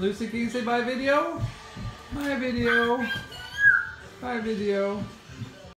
Lucy, can you say bye video? Bye video. Bye video.